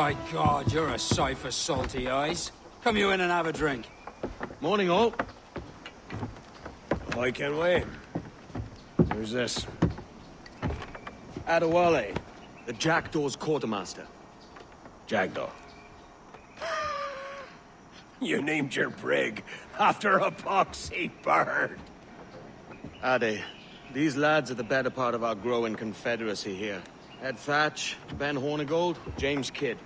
By God, you're a sight for salty eyes. Come you in and have a drink. Morning, all. I can wait. Who's this? Adewale, the Jackdaw's quartermaster. Jackdaw. you named your brig after a poxy bird. Ade, these lads are the better part of our growing confederacy here. Ed Thatch, Ben Hornigold, James Kidd.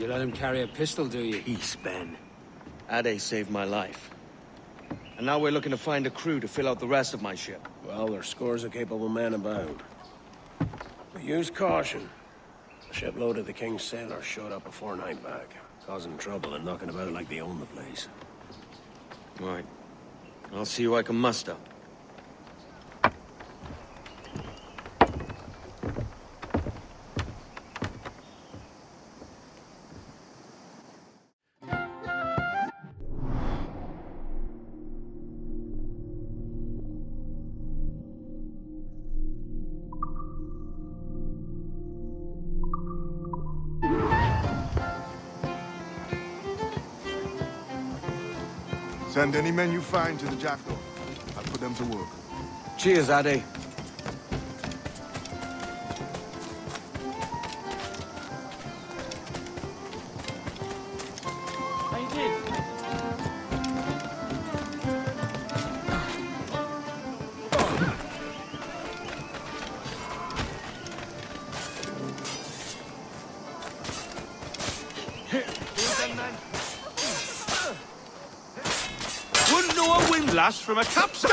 You let him carry a pistol, do you? Peace, Ben. Ade saved my life. And now we're looking to find a crew to fill out the rest of my ship. Well, there's scores of capable men about. But use caution. A shipload of the King's sailors showed up a fortnight back, causing trouble and knocking about like they own the place. Right. I'll see who I can muster. Send any men you find to the Jackdaw. I'll put them to work. Cheers, Ade. Wouldn't know from a capstan!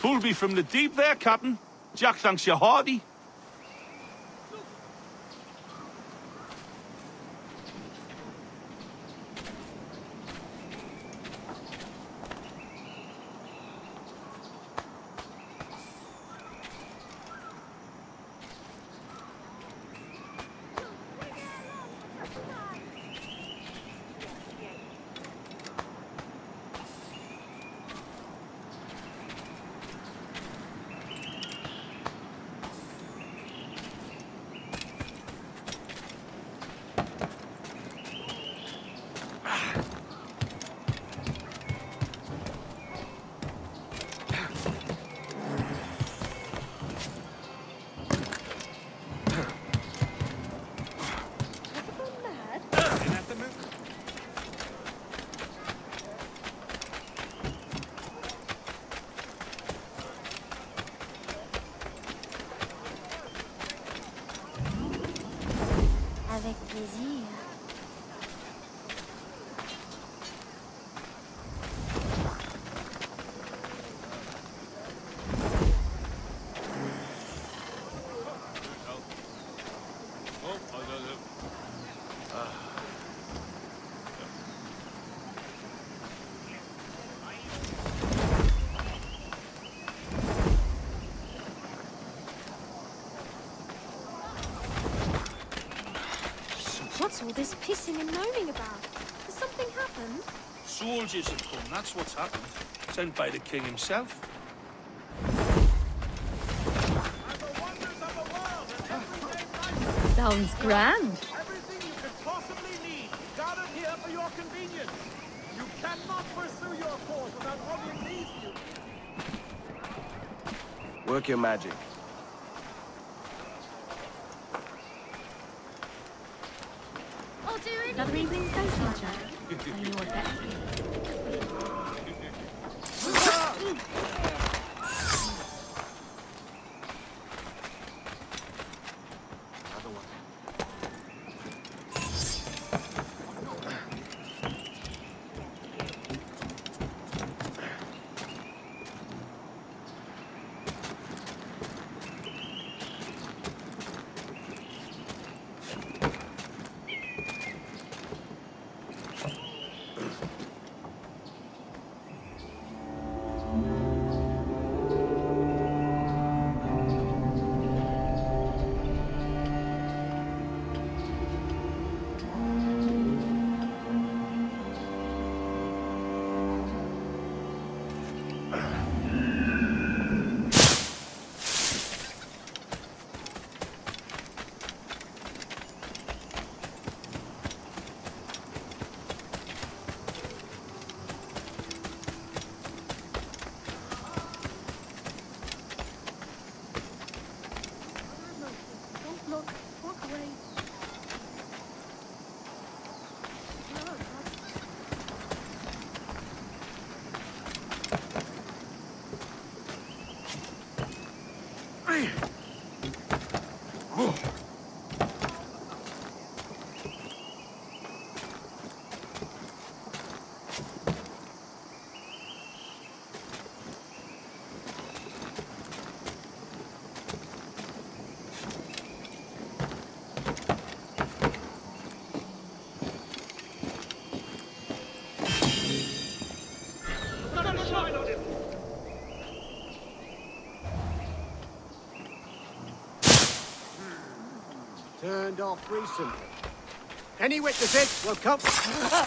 Pulled me from the deep there, Captain. Jack thanks you hardy. Soldiers have come, that's what's happened. Sent by the king himself. Sounds grand. Everything you could possibly need, gathered here for your convenience. You cannot pursue your cause without honoring these few. Work your magic. I'll Another evening post, Roger. Are you a bet? Turned off recently. Any witnesses will come.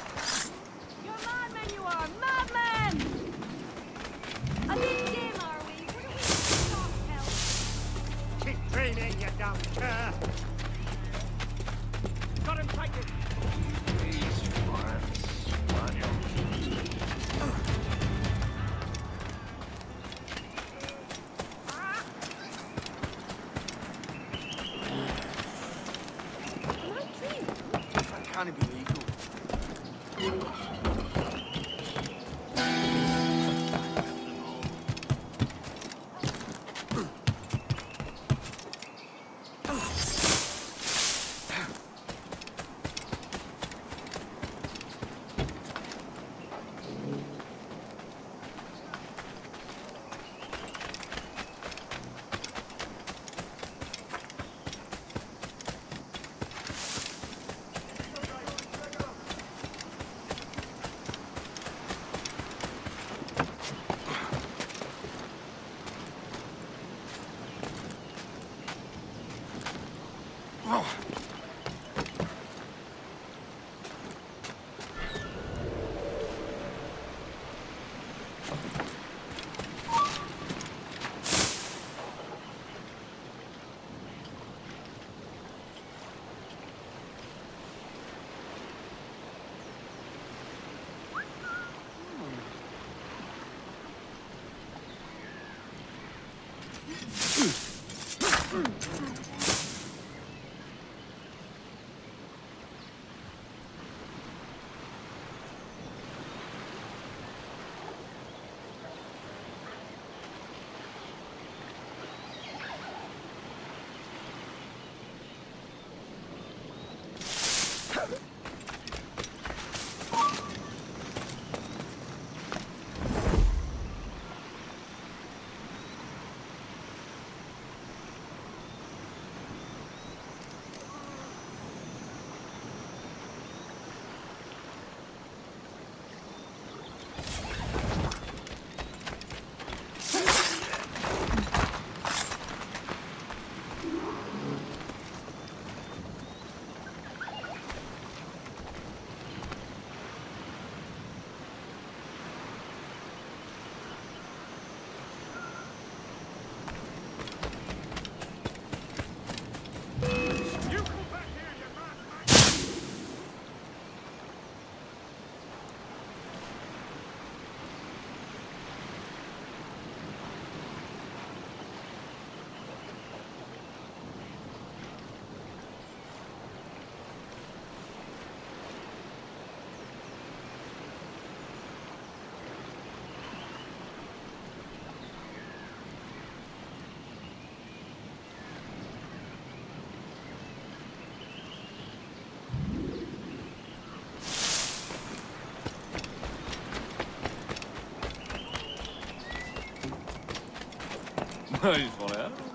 いいですね。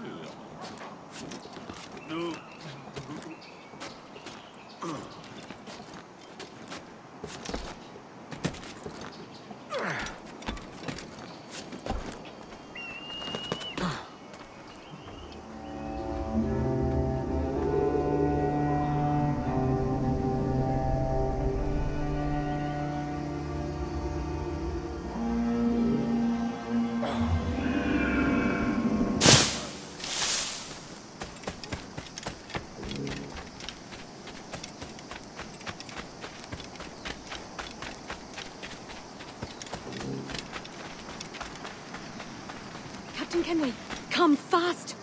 Captain Kenway, come fast!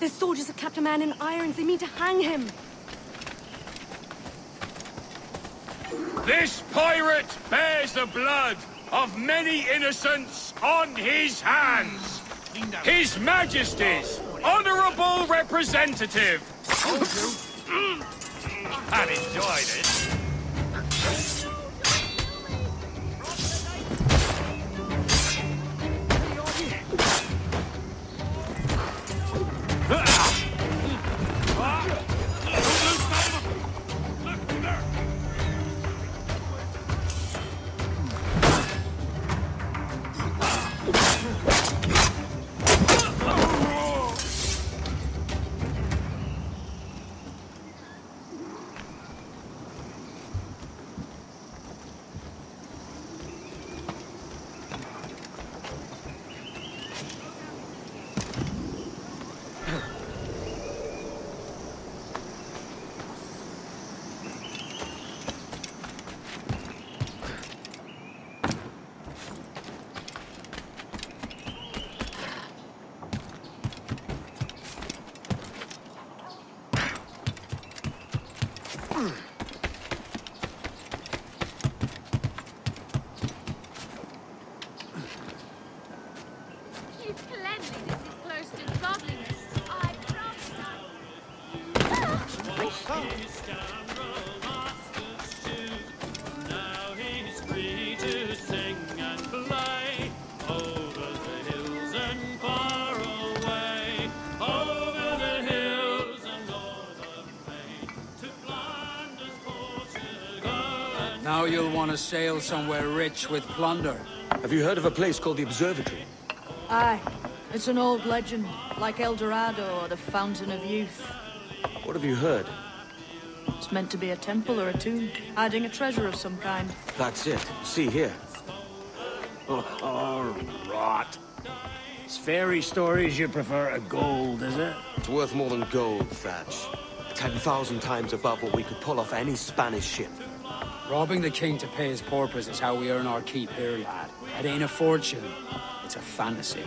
The soldiers of a Man in irons. They mean to hang him. This pirate bears the blood of many innocents on his hands. His Majesty's honorable representative. Mm. I've enjoyed it. Now you'll want to sail somewhere rich with plunder. Have you heard of a place called the Observatory? Aye. It's an old legend, like El Dorado or the Fountain of Youth. What have you heard? It's meant to be a temple or a tomb, hiding a treasure of some kind. That's it. See here. Oh, rot. It's fairy stories you prefer to gold, is it? It's worth more than gold, Thatch. Ten thousand times above what we could pull off any Spanish ship. Robbing the king to pay his porpoise is how we earn our keep here, lad. It ain't a fortune. It's a fantasy.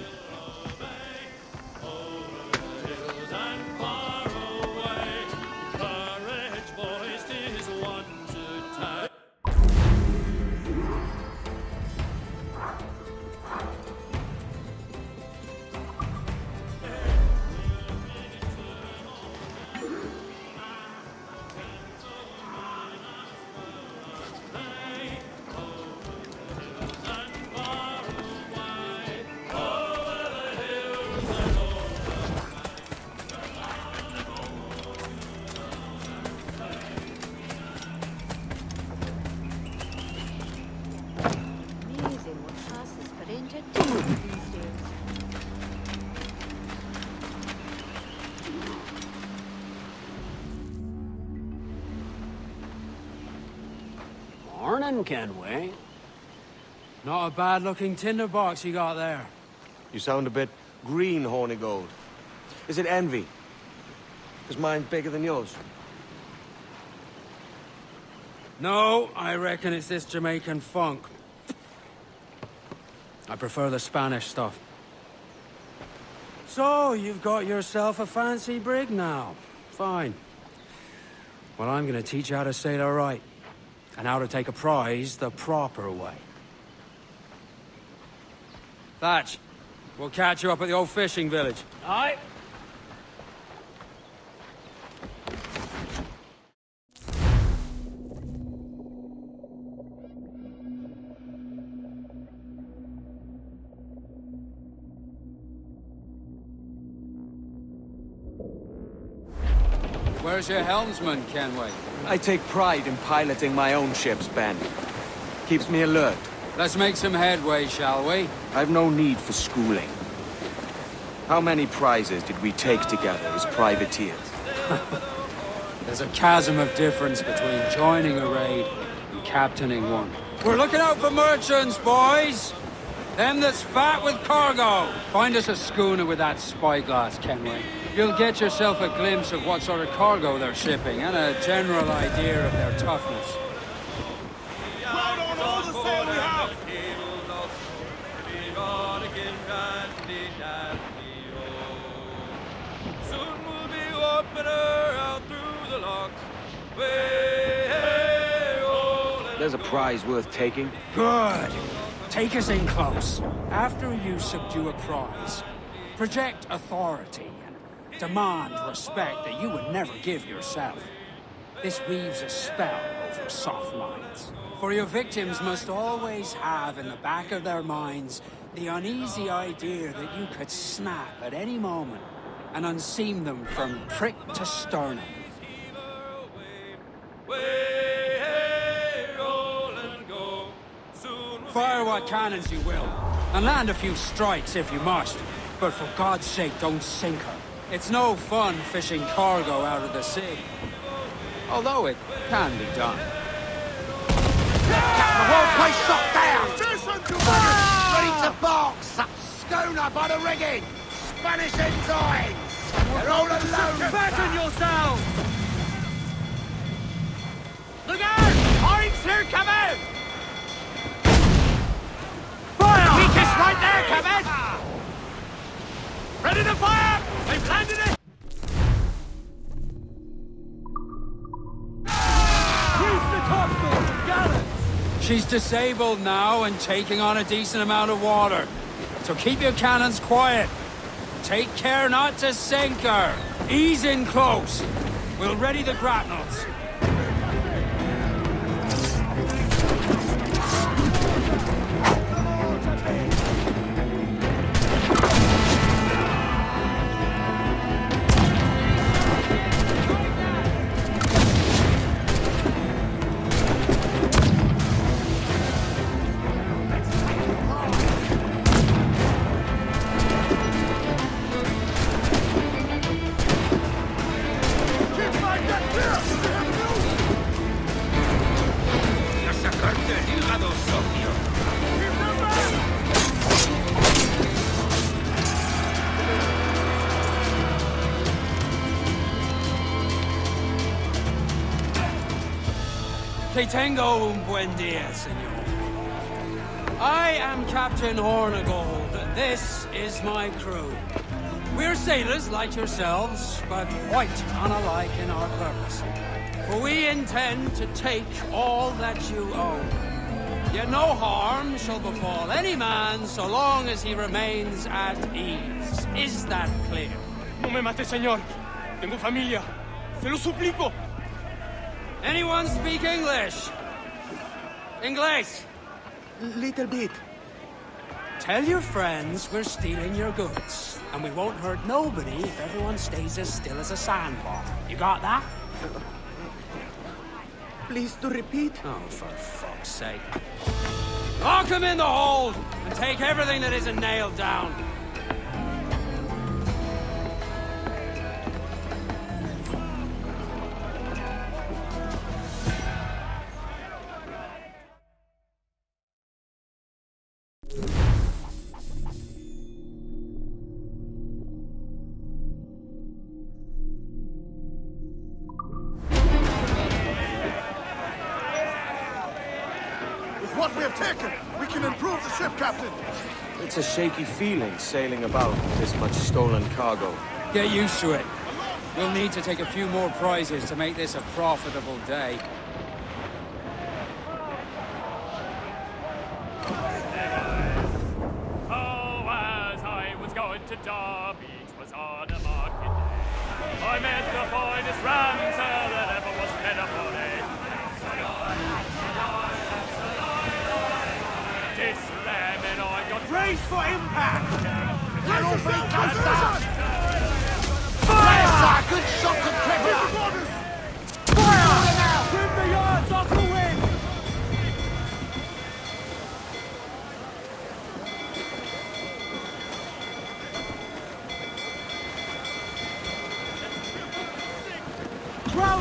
Bad-looking tinderbox you got there. You sound a bit green, Hornigold. Is it envy? Because mine's bigger than yours. No, I reckon it's this Jamaican funk. I prefer the Spanish stuff. So, you've got yourself a fancy brig now. Fine. Well, I'm gonna teach you how to sail her right. And how to take a prize the proper way. Thatch, we'll catch you up at the old fishing village. Aye. Where's your helmsman, Kenway? I take pride in piloting my own ships, Ben. Keeps me alert. Let's make some headway, shall we? I've no need for schooling. How many prizes did we take together as privateers? There's a chasm of difference between joining a raid and captaining one. We're looking out for merchants, boys! Them that's fat with cargo! Find us a schooner with that spyglass, Kenway. You'll get yourself a glimpse of what sort of cargo they're shipping and a general idea of their toughness. Crowd on all the sail we have! Soon we'll be opening her out through the locks. Way, hey, oh, let There's a prize worth taking. Good! Take us in close. After you subdue a prize, project authority and demand respect that you would never give yourself. This weaves a spell over soft minds. For your victims must always have in the back of their minds the uneasy idea that you could snap at any moment and unseam them from prick to sternum. Fire what cannons you will, and land a few strikes if you must. But for God's sake, don't sink her. It's no fun fishing cargo out of the sea. Although it can be done. The whole place shot down! Listen to Ready to box! Schooner by the rigging! Spanish ensigns! They're all alone! Fasten yourselves! Look out! Orange here coming! Fire! Weakest right there, Cabot! Ready to fire! They've landed it! Use the topsails, gallant! She's disabled now and taking on a decent amount of water. So keep your cannons quiet. Take care not to sink her. Ease in close. We'll ready the grapnels. Tengo un buen día, senor. I am Captain Hornigold, this is my crew. We're sailors like yourselves, but quite unlike in our purpose. For we intend to take all that you own. Yet no harm shall befall any man so long as he remains at ease. Is that clear? No me mate, señor. Tengo familia. Se lo suplico. Anyone speak English? English? Little bit. Tell your friends we're stealing your goods, and we won't hurt nobody if everyone stays as still as a sandbar. You got that? Please to repeat. Oh, for fuck's sake. Lock him in the hold, and take everything that isn't nailed down. Feeling sailing about with this much stolen cargo. Get used to it. We'll need to take a few more prizes to make this a profitable day. Oh, as I was going to Derby, 'twas on a market day. I met the finest ranter that ever was fed upon a This lemon I got Brace for impact! I don't think that's that. Fire! Yes, sir. Good shot, good criminal. Fire! Trim the yards off the wind! Crowd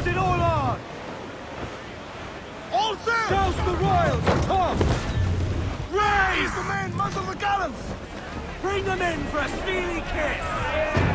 it all on! All set! Douse the royals, Tom! Raise Raise! the main, muzzle the gallants! Bring them in for a steely kiss!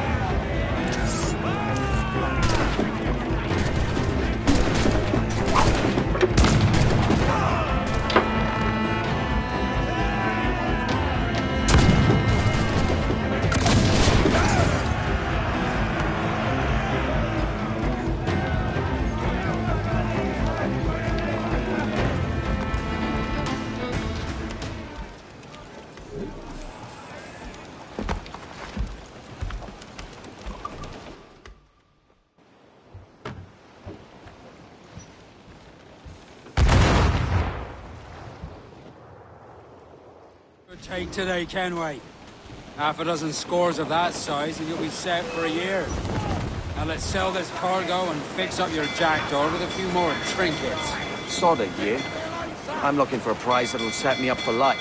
Take today, we? Half a dozen scores of that size and you'll be set for a year. Now let's sell this cargo and fix up your jackdaw with a few more trinkets. Sod of year. I'm looking for a prize that'll set me up for life.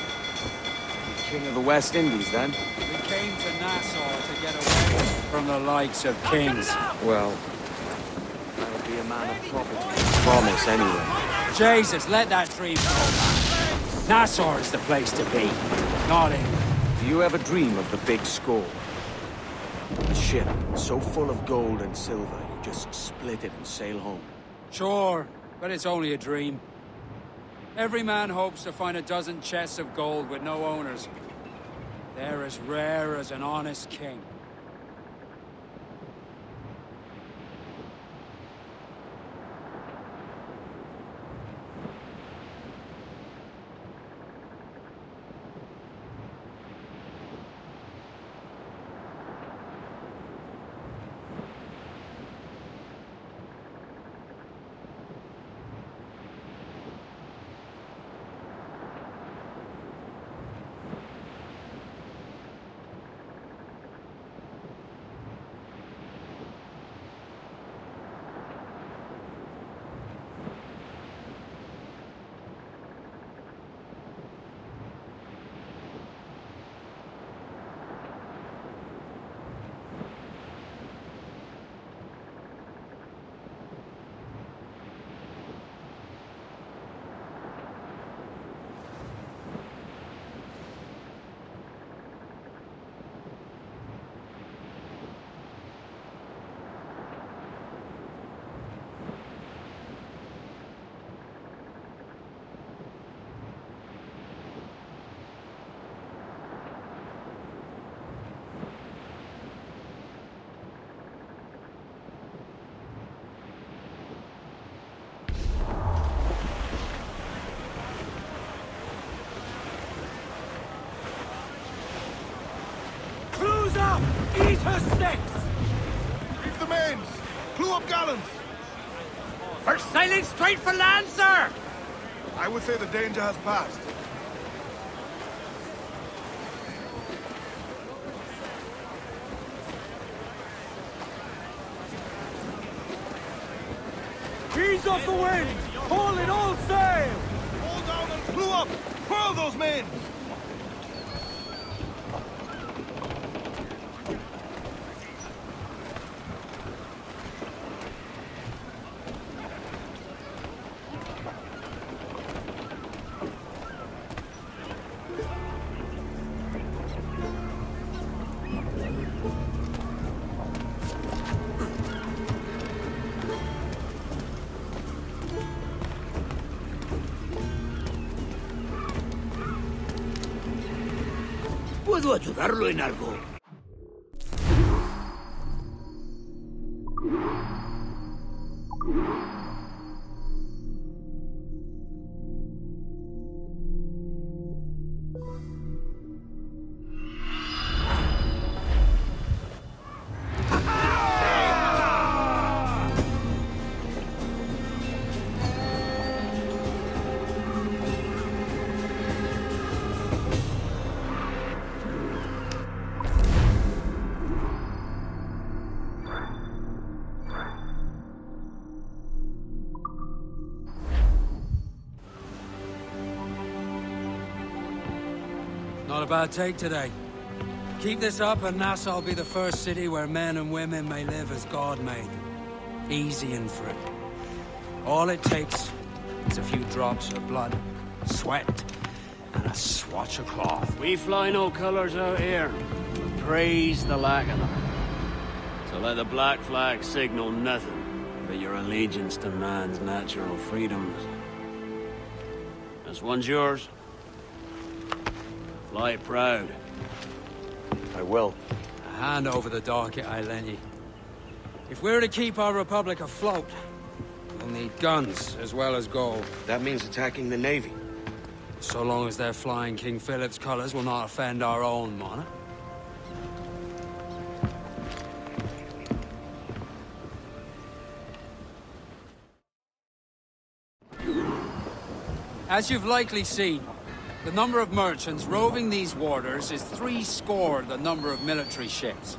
King of the West Indies, then? We came to Nassau to get away from the likes of kings. Well, I'll be a man of property. Promise, anyway. Jesus, let that dream go, man. Nassau is the place to be, England. Do you ever dream of the big score? A ship so full of gold and silver, you just split it and sail home. Sure, but it's only a dream. Every man hopes to find a dozen chests of gold with no owners. They're as rare as an honest king. Who's up? Her sticks! Reef the mains! Clew up gallants! We're sailing straight for land, sir! I would say the danger has passed. Ease off the wind! Haul in all sail! Hold down and clew up! Furl those men! ¿Puedo bad take today. Keep this up and Nassau will be the first city where men and women may live as God made them. Easy and free. All it takes is a few drops of blood, sweat, and a swatch of cloth. We fly no colors out here. but Praise the lack of them. So let the black flag signal nothing but your allegiance to man's natural freedoms. This one's yours. Fly proud. I will. A hand over the docket I lent you. If we're to keep our republic afloat, we'll need guns as well as gold. That means attacking the Navy. So long as they're flying King Philip's colors will not offend our own monarch. As you've likely seen, the number of merchants roving these waters is three score the number of military ships.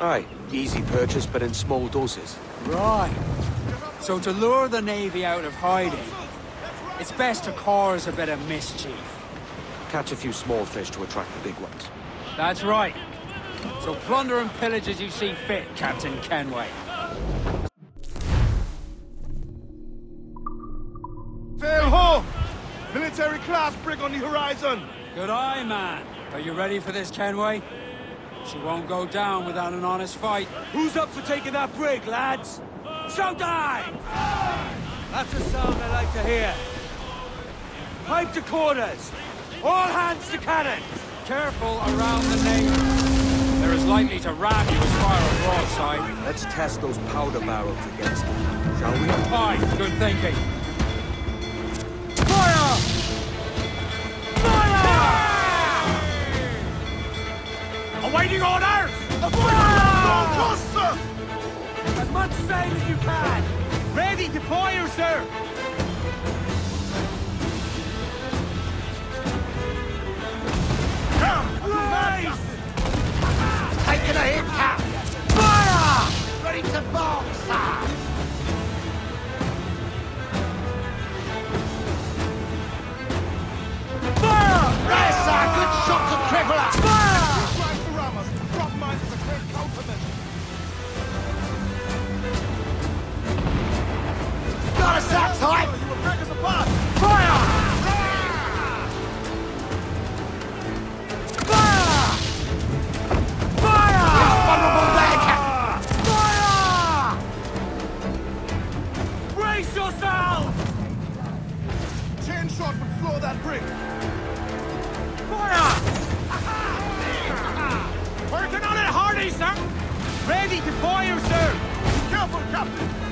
Aye, easy purchase, but in small doses. Right. So to lure the Navy out of hiding, it's best to cause a bit of mischief. Catch a few small fish to attract the big ones. That's right. So plunder and pillage as you see fit, Captain Kenway. Sail ho! Military class brig on the horizon! Good eye, man. Are you ready for this, Kenway? She won't go down without an honest fight. Who's up for taking that brig, lads? Showtime! That's a sound I like to hear. Pipe to quarters! All hands to cannon! Careful around the name. They're as likely to ram you as fire a broadside. Let's test those powder barrels against them, shall we? Fine, good thinking. Awaiting orders! Don't sir! As much sail as you can! Ready to fire, sir! Nice! Taking a hit, Cap! Fire! Ready to box, sir! Fire! Right, sir! Good shot to cripple Got us that time! Fire! Shot would floor that brig. Fire! Working on it hardy, sir! Ready to fire, sir! Careful, Captain!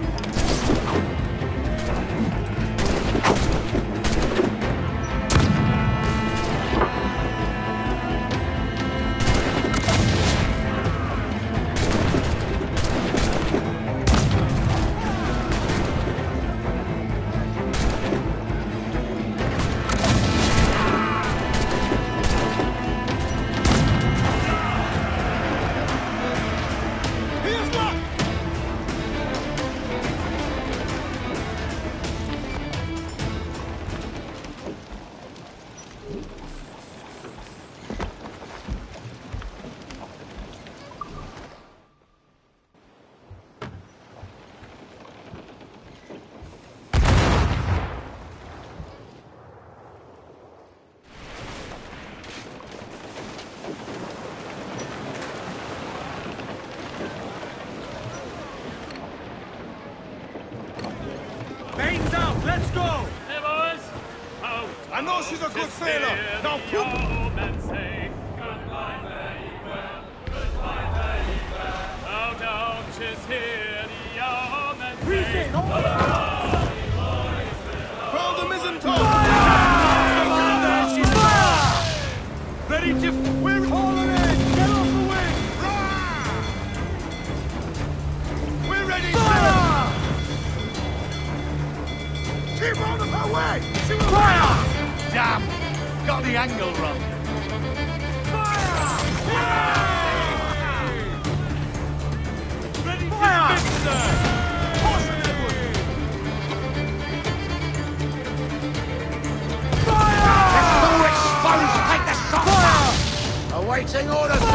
Fire! Awaiting orders, sir!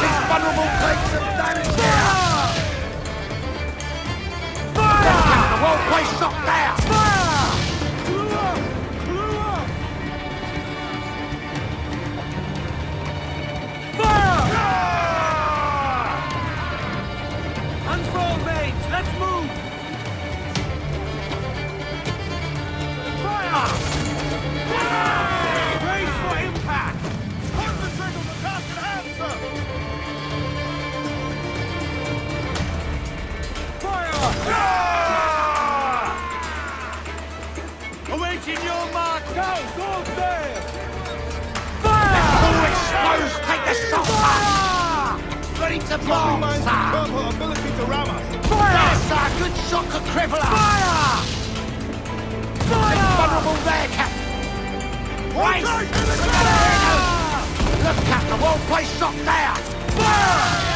These vulnerable take some damage here! Fire! The whole place shot down! Exposed, take the shot, sir! Ready to bomb, sir! ability to ram us. Yes, sir! Good shot could cripple us! Fire! Fire! vulnerable there, Captain! Brace! Look, Captain, whole place shot there! Fall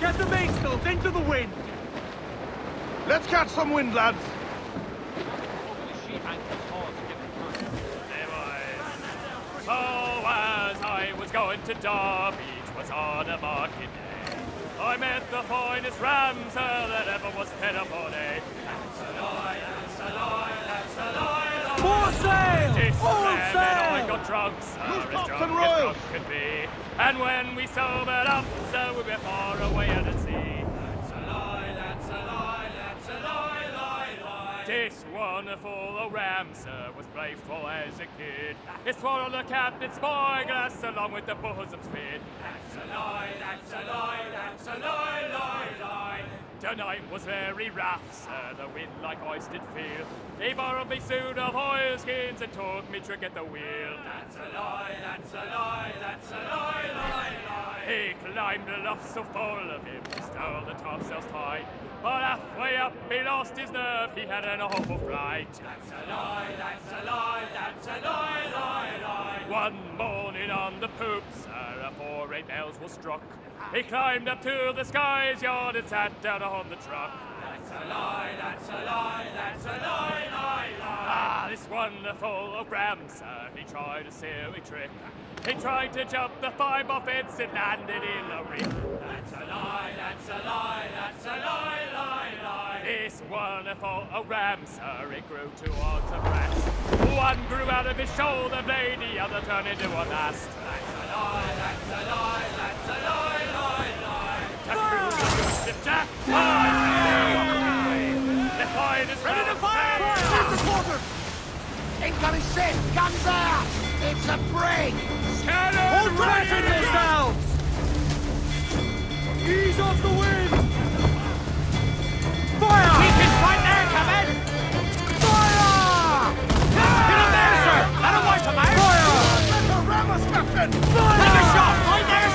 Get the mainsails into the wind! Let's catch some wind, lads! So as I was going to Derby, 'twas on a market day. I met the finest ramsel that ever was fed upon a. Lancelot, Lancelot. More sail! All ram and I sail! Got drunk, sir, as drunk and as drunk could be. And when we sobered up, sir, we were far away at the sea. That's a lie, that's a lie, that's a lie, lie, lie. This wonderful old ram, sir, was playful as a kid. It swallowed the captain's spyglass along with the bosun's fid. That's a lie, that's a lie, that's a lie, lie, lie. The night was very rough, sir, the wind like ice did feel. He borrowed me suit of oilskins and taught me trick at the wheel. That's a lie, that's a lie, that's a lie, lie, lie. He climbed aloft so full of him, stole the topsails tight. But halfway up he lost his nerve, he had an awful fright. That's a lie, that's a lie, that's a lie, lie, lie. One morning on the poop, sir, a four eight bells was struck, he climbed up to the sky's yard and sat down on the truck. That's a lie, that's a lie, that's a lie, lie, lie. Ah, this wonderful O'Bram, sir, he tried a silly trick. He tried to jump the five-bar fence and landed in a ring. That's a lie, that's a lie, that's a lie, lie, lie. This wonderful O'Ram, sir, it grew towards a breast. One grew out of his shoulder blade, the other turned into a mast. That's a lie, that's a lie, that's a lie, ready to fire! At the quarters! Incoming ship! Guns out! It's a! Cannon Flatten yourselves! Ease off the wind! Fire! Keep his right there! Fire! Get up there, sir! That'll wipe him out! Fire! Let the ram us, Captain! Take a shot! Right there,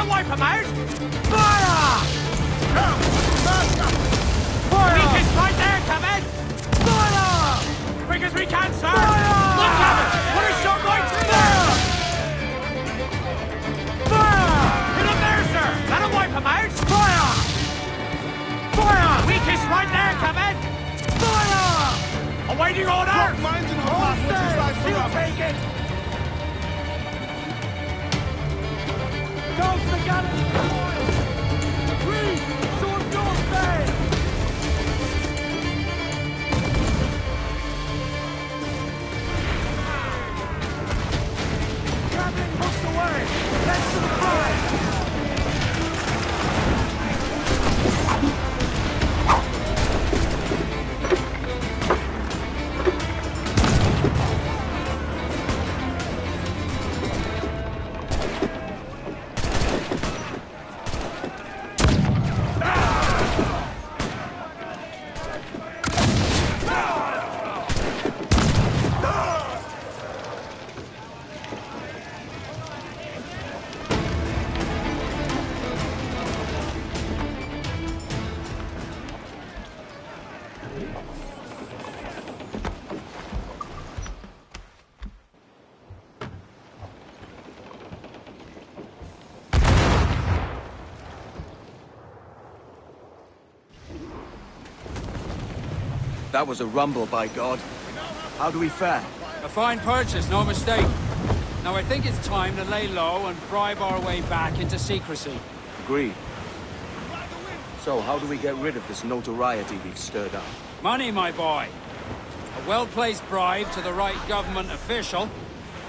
sir! That'll wipe him out! Fire! Keep his right there, Captain! Fire! Quick as we can, sir! Fire! Look, Captain! Put a shot right through there! Fire! Get up there, sir! That'll wipe him out! Fire! Fire! Weakest right there, Captain! Fire! Awaiting order! Mines and Goes the That was a rumble, by God. How do we fare? A fine purchase, no mistake. Now I think it's time to lay low and bribe our way back into secrecy. Agreed. So, how do we get rid of this notoriety we've stirred up? Money, my boy. A well-placed bribe to the right government official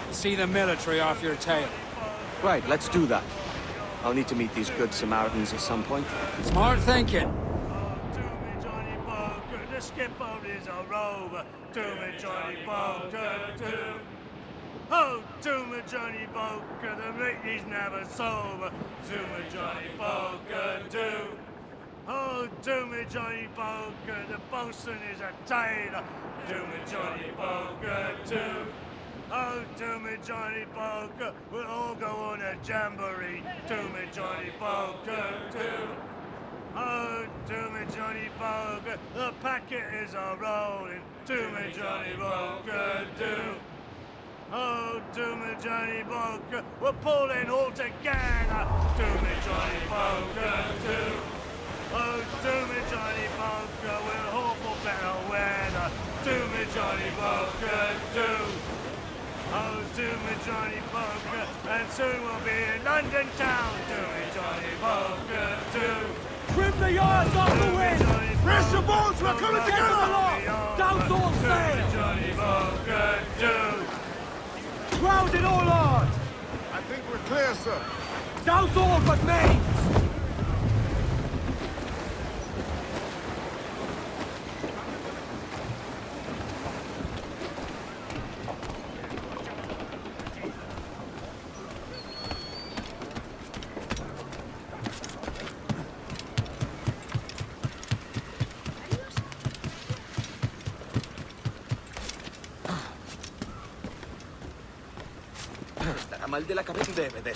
will see the military off your tail. Right, let's do that. I'll need to meet these good Samaritans at some point. Smart thinking. To me, Johnny Boker, the skipper is a rover. To me, Johnny Boker, to... Oh, to me, Johnny Boker, the mate is never sober. To me, Johnny Boker, to... Oh, to me, Johnny Boker, the bosun is a tailor. To me, Johnny Boker, to... Oh, to me, Johnny Boker, we'll all go on a jamboree. To me, Johnny Boker, to... Oh, to me, Johnny Boker, the packet is a rolling. To me, Johnny Boker, do. Oh, to me, Johnny Boker, we're pulling all together. To me, Johnny Boker, do. Oh, to me, Johnny Boker, we're hopeful better weather. To me, Johnny Boker, do. Oh, to me, Johnny Boker, and soon we'll be in London town. To me, Johnny Boker, do the yards off the wind! Brace your bones, we're coming together! Douse all sail! Ground it all on! I think we're clear, sir. Down, all but me!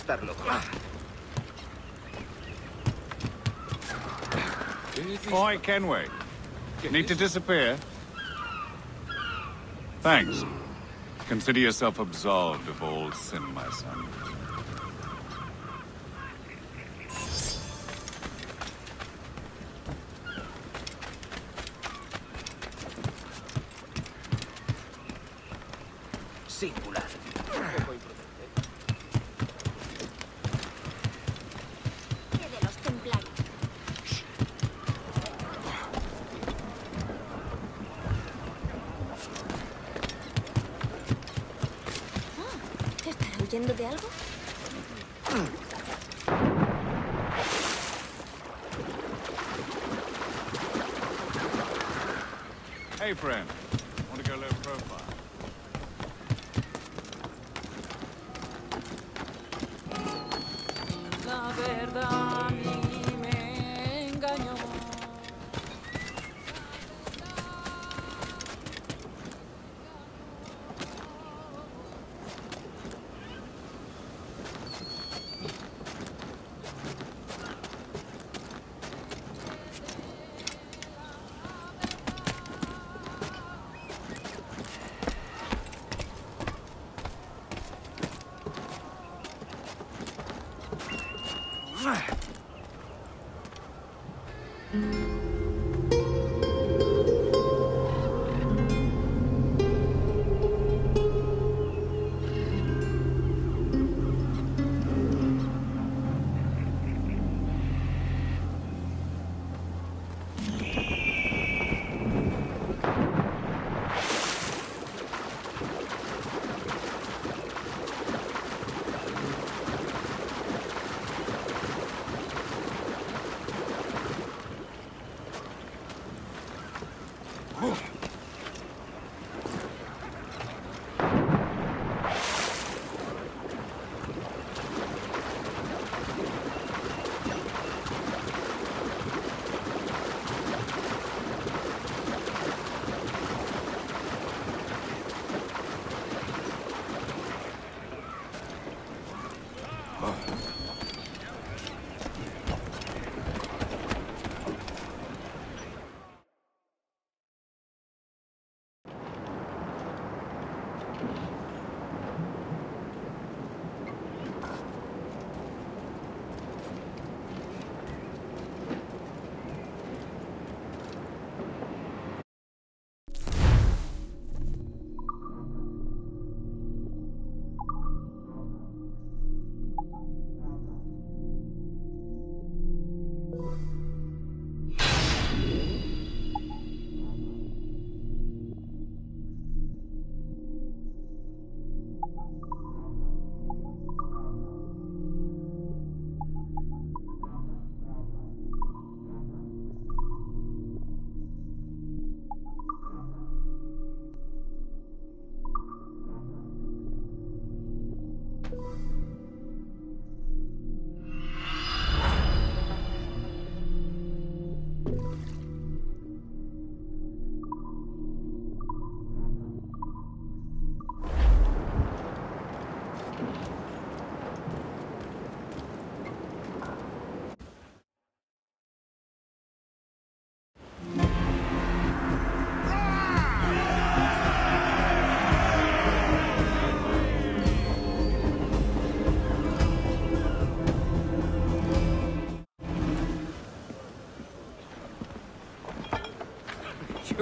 Estar loco. Oi, Kenway. Need to disappear? Thanks. Consider yourself absolved of all sin, my son.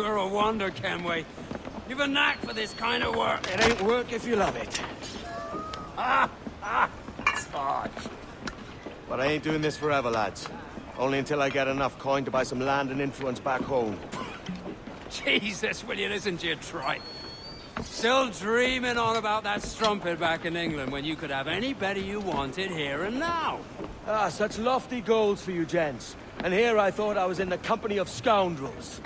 You're a wonder, Kenway. You've a knack for this kind of work. It ain't work if you love it. Ah, ah, Sarge. But I ain't doing this forever, lads. Only until I get enough coin to buy some land and influence back home. Jesus, will you listen to your tripe? Still dreaming on about that strumpet back in England when you could have any better you wanted here and now. Ah, such lofty goals for you gents. And here I thought I was in the company of scoundrels.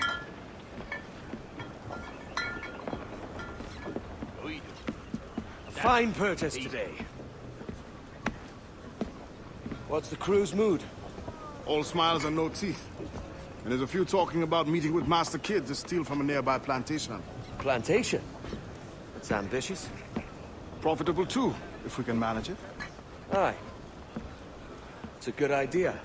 Fine purchase today. What's the crew's mood? All smiles and no teeth. And there's a few talking about meeting with Master Kidd to steal from a nearby plantation. Plantation? That's ambitious. Profitable too, if we can manage it. Aye. It's a good idea.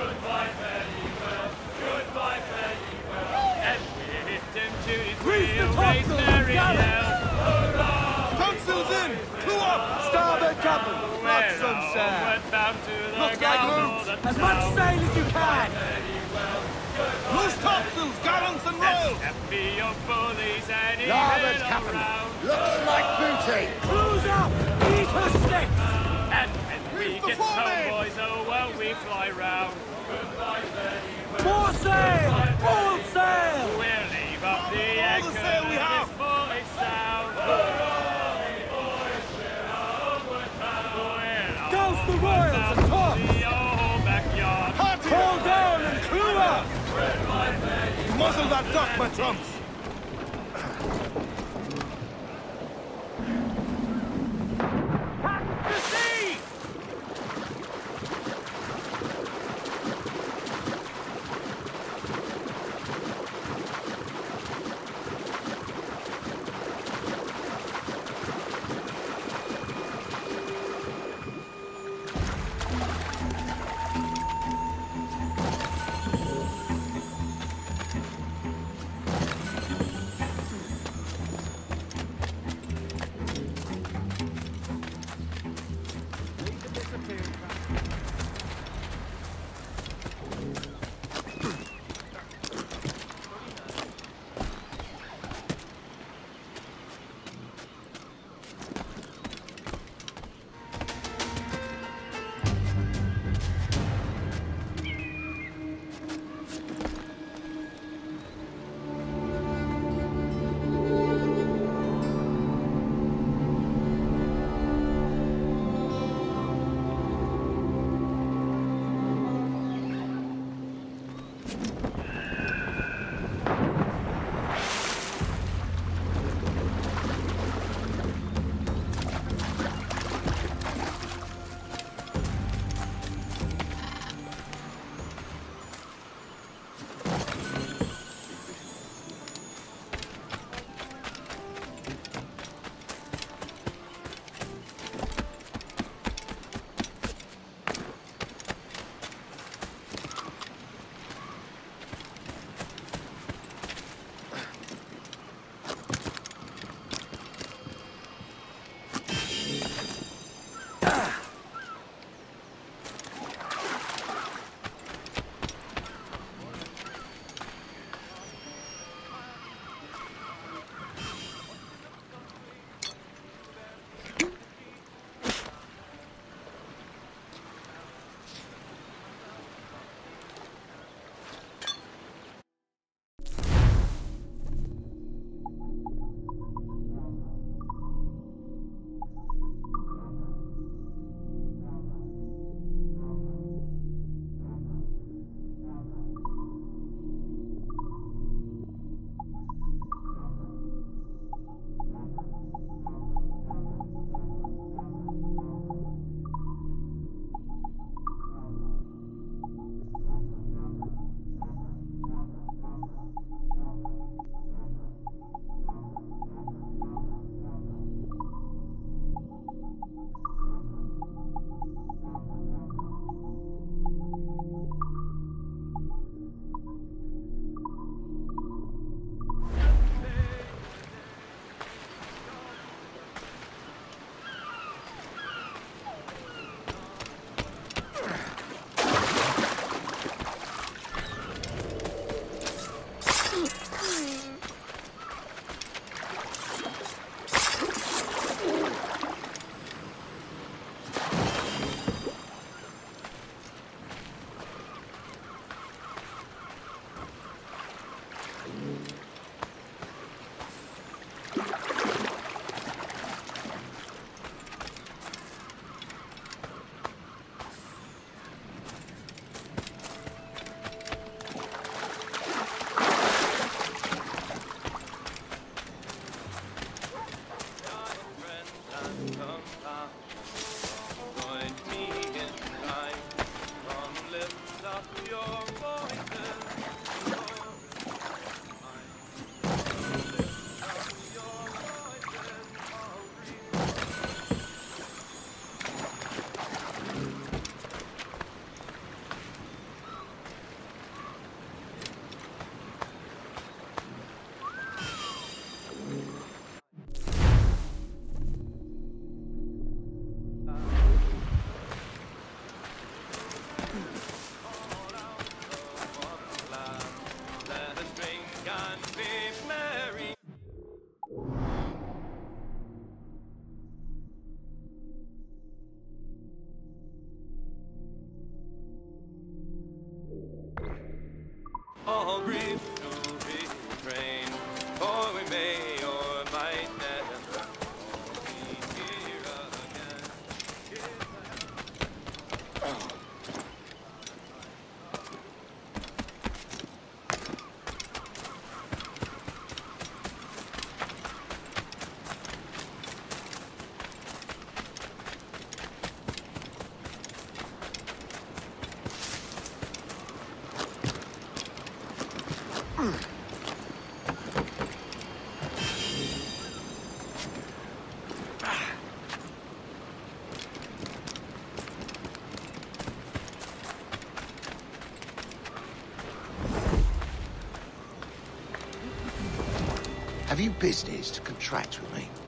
Goodbye, fare well. Goodbye, fare ye well. And with them duties Grease the we'll raise merry gallants! Topsails in! Up! Starboard! We're of the As much sail as you can! Loose topsails, gallants and royals! Looks like booty! Crews up! Eat her sticks! And when we Reef the get foreman. home, boys, oh well, we fly round. More sail! All sail! We'll leave up the the anchor sail we with have. this voice sound. Douse the royals and top! The old backyard. Party down and crew up! Muzzle that duck, my trumps! Have you business to contract with me?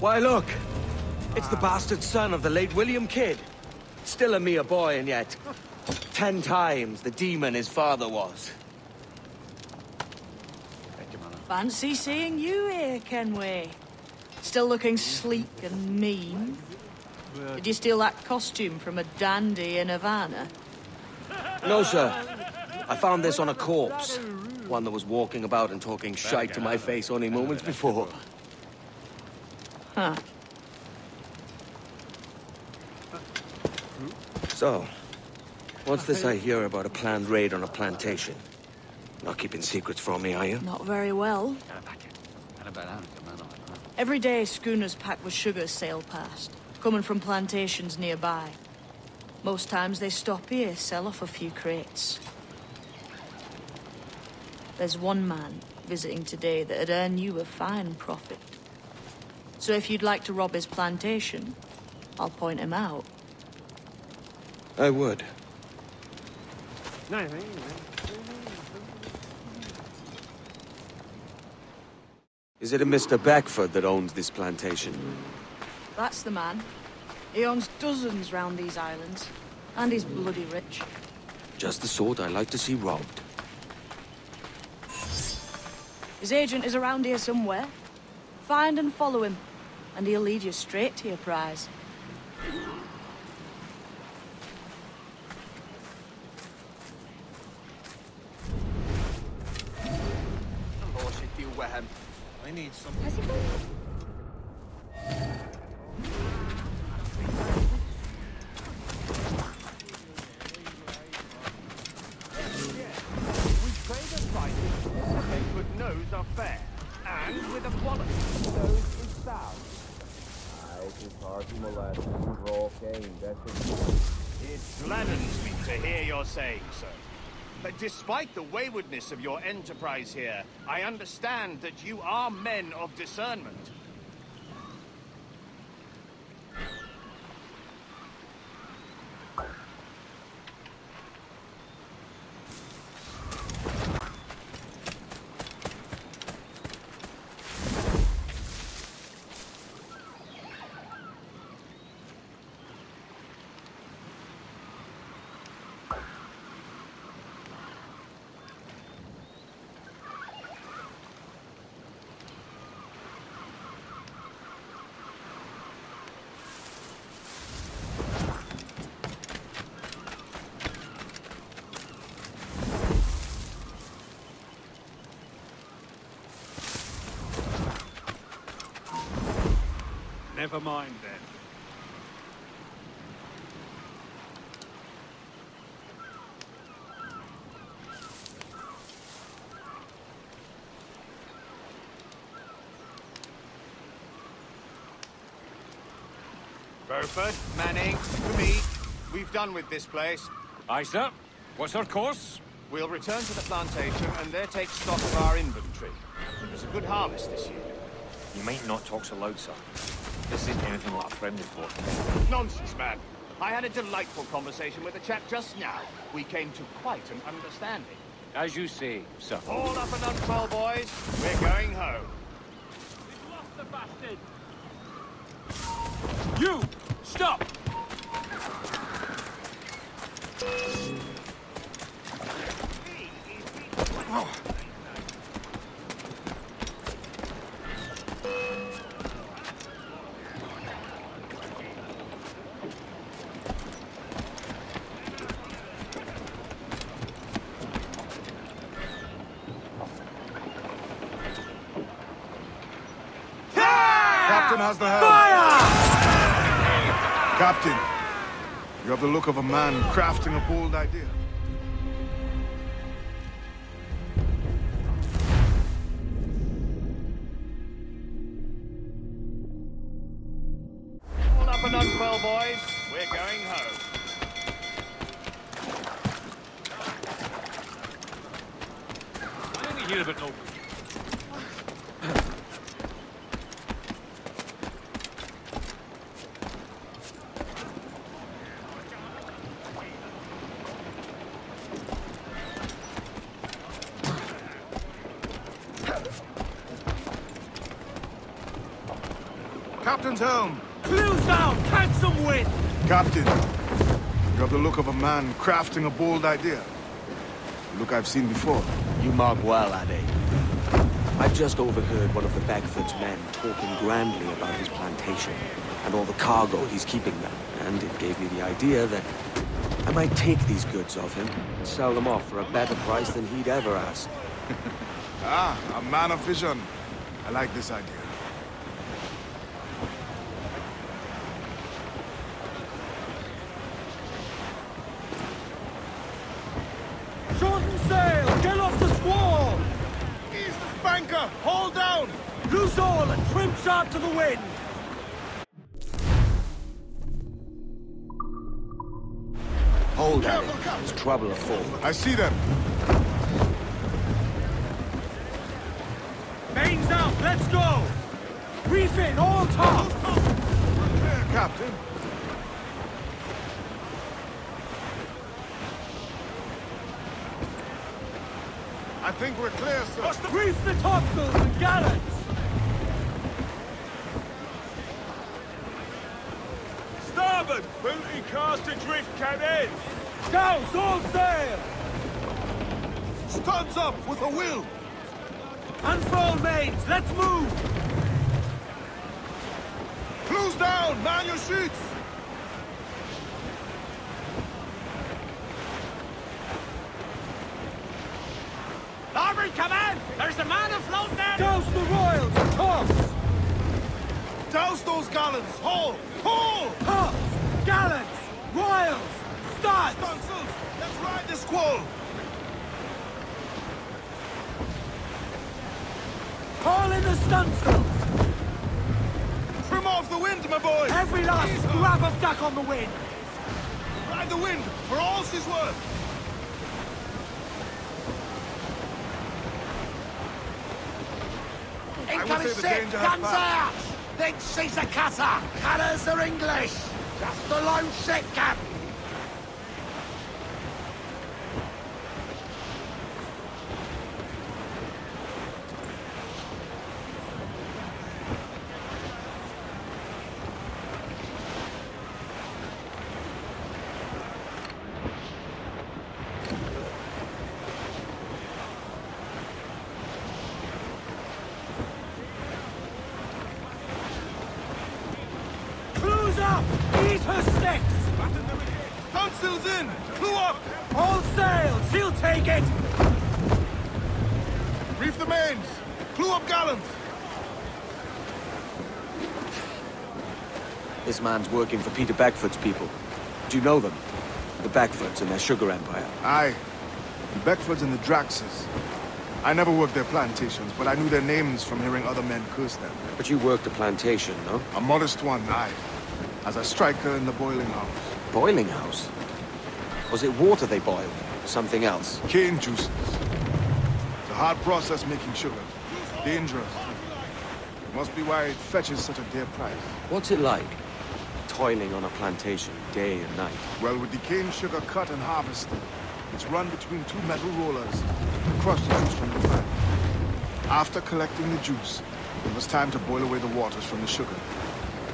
Why, look! It's the bastard son of the late William Kidd. Still a mere boy, and yet... Ten times the demon his father was. Fancy seeing you here, Kenway. Still looking sleek and mean. Did you steal that costume from a dandy in Havana? No, sir. I found this on a corpse. One that was walking about and talking shite to my face only moments before. Huh. So, what's this I hear about a planned raid on a plantation? Not keeping secrets from me, are you? Not very well. Every day, schooners packed with sugar sail past, coming from plantations nearby. Most times they stop here, sell off a few crates. There's one man visiting today that'd earn you a fine profit. So if you'd like to rob his plantation, I'll point him out. I would. Is it a Mr. Beckford that owns this plantation? That's the man. He owns dozens round these islands, and he's bloody rich. Just the sort I like to see robbed. His agent is around here somewhere. Find and follow him, and he'll lead you straight to your prize. I need some. We trade a price okay, but nose are fair. And with a quality, those. It gladdens me to hear you're saying so. But despite the waywardness of your enterprise here, I understand that you are men of discernment. Never mind then. Burford, Manning, to me. We've done with this place. Aye, sir. What's our course? We'll return to the plantation and there take stock of our inventory. It was a good harvest this year. You might not talk so loud, sir. This isn't anything like a friendly fort. Nonsense, man. I had a delightful conversation with a chap just now. We came to quite an understanding. As you say, sir. All up and unfurl, boys. We're going home. The bastard! You! Stop! Have the look of a man crafting a bold idea. Captain's helm. Clues down! Catch some wind! Captain, you have the look of a man crafting a bold idea. A look I've seen before. You mark well, Ade. I've just overheard one of the Beckford's men talking grandly about his plantation and all the cargo he's keeping there. And it gave me the idea that I might take these goods off him and sell them off for a better price than he'd ever ask. Ah, a man of vision. I like this idea. Shorten sail! Get off the squall! Ease the spanker! Hold down! Loose all and trim sharp to the wind! Hold Ade. There's trouble afoot. I see them. Captain. I think we're clear, sir. Reef the topsails and gallants! Starboard! Booty cast adrift, cabin! Douse all sail! Studs up with a will! Unfurl mains, let's move! Close down! Man your sheets! Larboard, come in! There's a man afloat there! Douse the royals and tops! Douse those gallants! Haul! Haul! Tops! Gallants! Royals! Studs! Stunsails! Let's ride the squall! Haul in the stunsails! Trim off the wind, my boy! Every last on the wind! Ride the wind for all she's worth! Incoming ship! Guns out! Think she's a cutter! Cutters are English! Just a lone ship, Captain! Clues up! Eat her sticks! Stunsails in! Clew up! All sails! She'll take it! Reef the mains! Clew up gallants! This man's working for Peter Beckford's people. Do you know them? The Beckfords and their sugar empire. Aye. The Beckfords and the Draxes. I never worked their plantations, but I knew their names from hearing other men curse them. But you worked a plantation, no? A modest one, aye. As a striker in the boiling house. Boiling house? Was it water they boiled? Something else? Cane juices. It's a hard process making sugar. Dangerous. Must be why it fetches such a dear price. What's it like? Toiling on a plantation, day and night. Well, with the cane sugar cut and harvested, it's run between two metal rollers to crush the juice from the plant. After collecting the juice, it was time to boil away the waters from the sugar.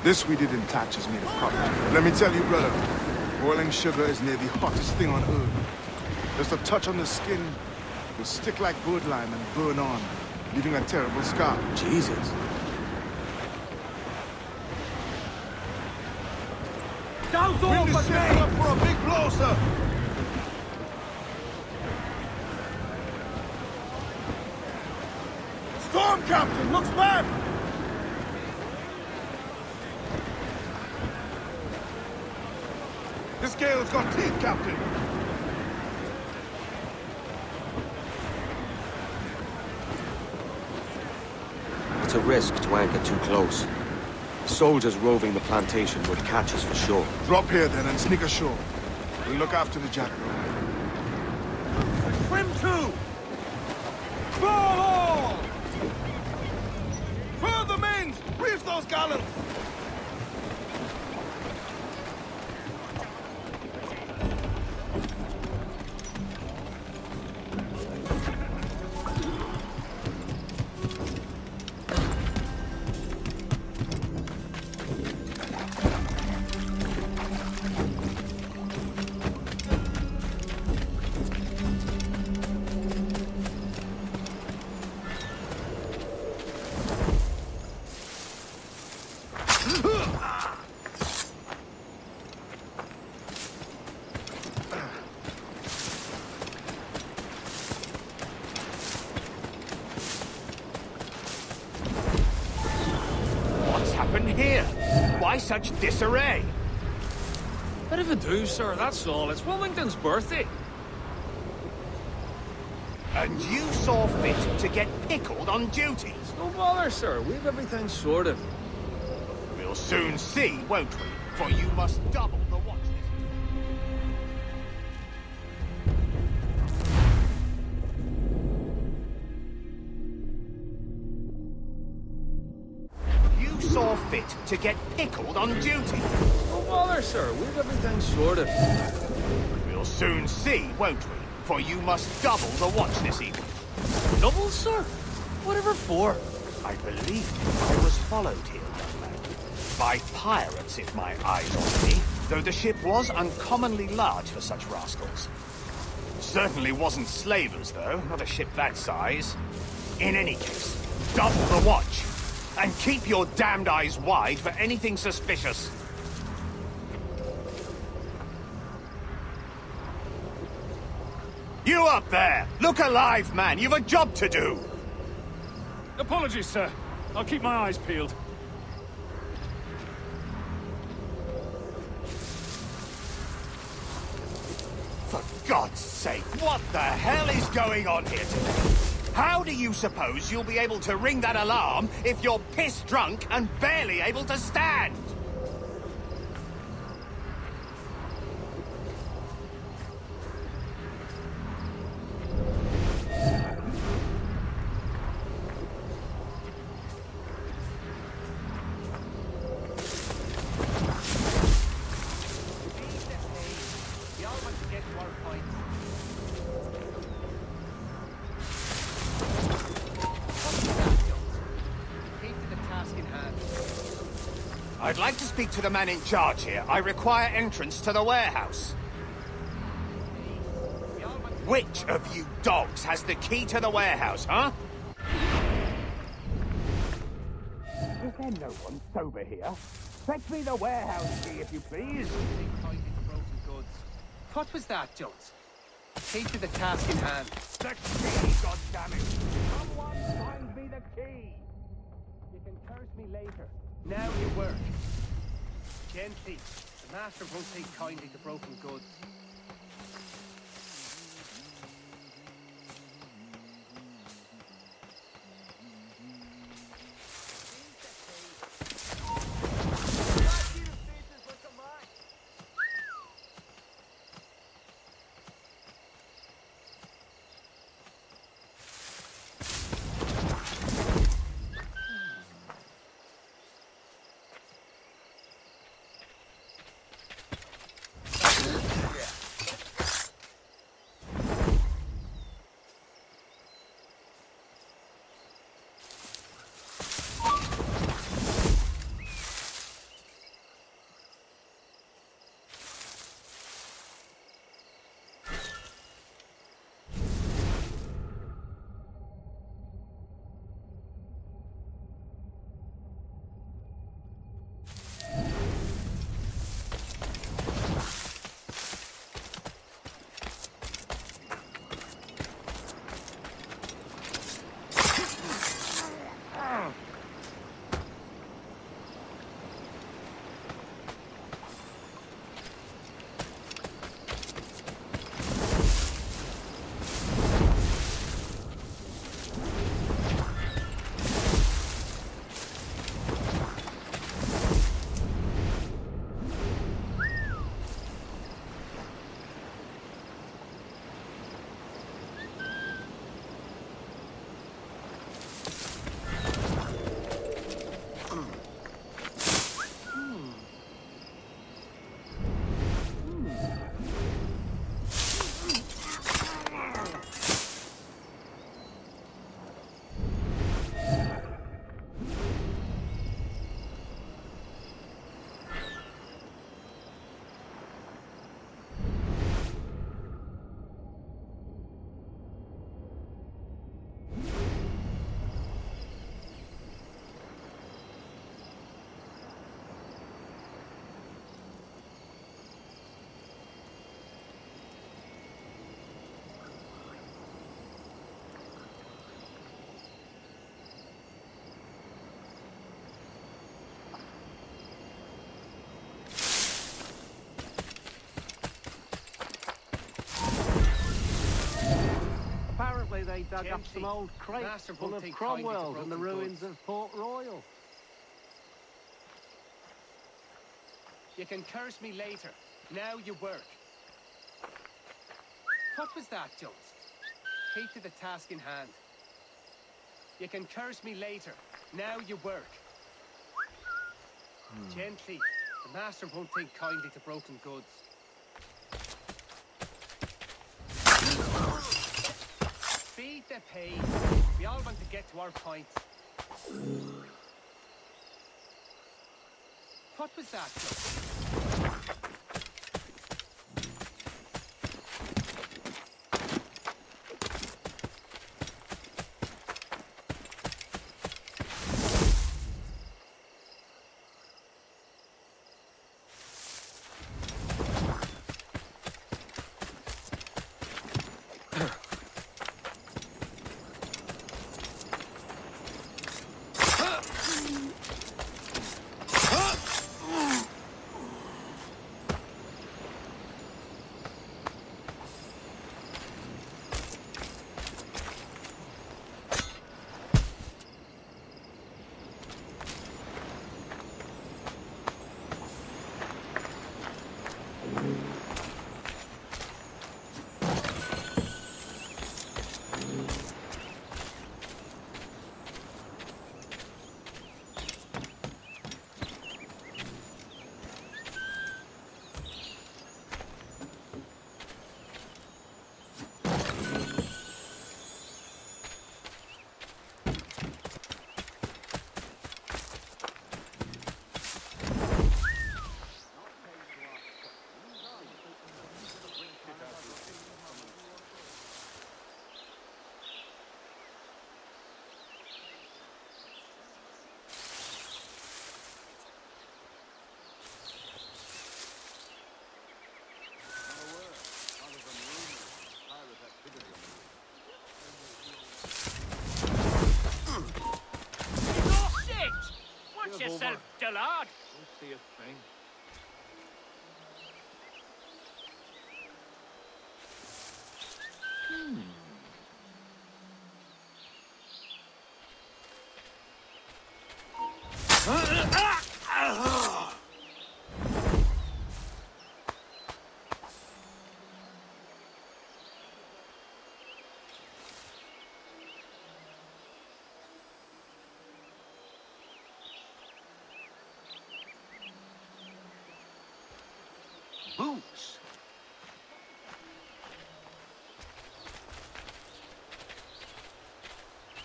This we did in thatches made of copper. Let me tell you, brother, boiling sugar is near the hottest thing on earth. Just a touch on the skin will stick like birdlime and burn on, leaving a terrible scar. Jesus. Down's Wind is setting up for a big blow, sir. Storm Captain, looks bad! Has got teeth, Captain. It's a risk to anchor too close. Soldiers roving the plantation would catch us for sure. Drop here then and sneak ashore. We'll look after the Jackdaw. Swim to! Fall all! Further mains! Reef those gallants! Such disarray? Bit of a do, sir, that's all. It's Wilmington's birthday. And you saw fit to get pickled on duty? No bother, sir. We've everything sorted. We'll soon see, won't we? For you must double to get pickled on duty? No bother, sir. We've everything sorted. We'll soon see, won't we? For you must double the watch this evening. Double, sir? Whatever for? I believe I was followed here, young man. By pirates, if my eyes on me, though the ship was uncommonly large for such rascals. Certainly wasn't slavers, though, not a ship that size. In any case, double the watch, and keep your damned eyes wide for anything suspicious. You up there! Look alive, man! You've a job to do! Apologies, sir. I'll keep my eyes peeled. For God's sake, what the hell is going on here today? How do you suppose you'll be able to ring that alarm if you're piss drunk and barely able to stand? Speak to the man in charge here. I require entrance to the warehouse. Which of you dogs has the key to the warehouse, huh? Is there no one sober here? Fetch me the warehouse key, if you please. What was that, Jones? Key to the task in hand. The key, goddammit! Someone find me the key! You can curse me later. Now you work. Gently. The master won't take kindly to broken goods. They dug up some old crates Master full of take kindly to Cromwells in the ruins goods. of Port Royal. You can curse me later. Now you work. What was that, Jones? Keep to the task in hand. You can curse me later. Now you work. Hmm. Gently. The master won't take kindly to broken goods. The. We all want to get to our point. What was that, a. Don't see a thing. Boots.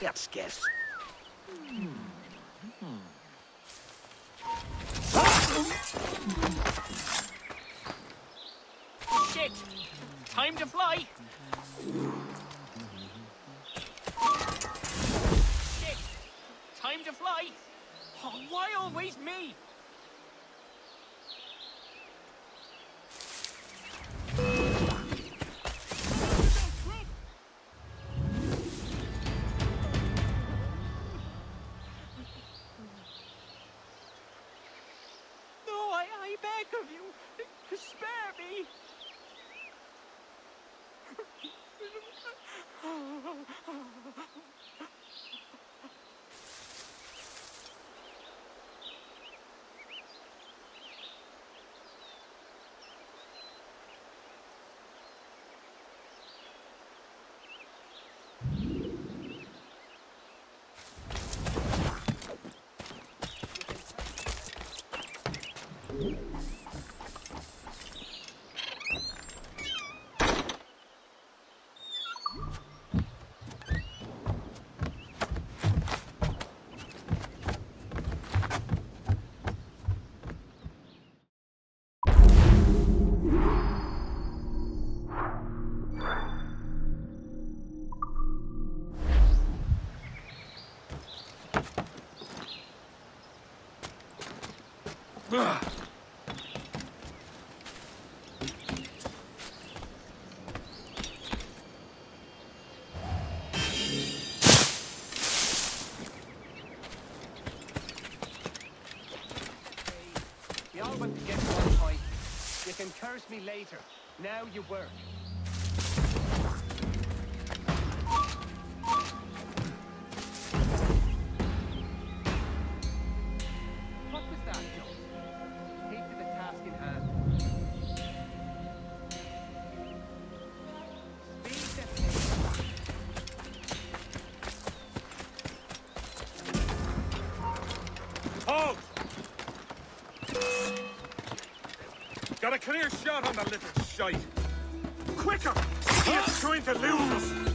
That's guess. Shit! Time to fly! Shit! Time to fly! Oh, why always me? We all went to get one point. You can curse me later. Now you work. Got a clear shot on the little shite. Quicker! He's going to lose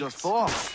just four.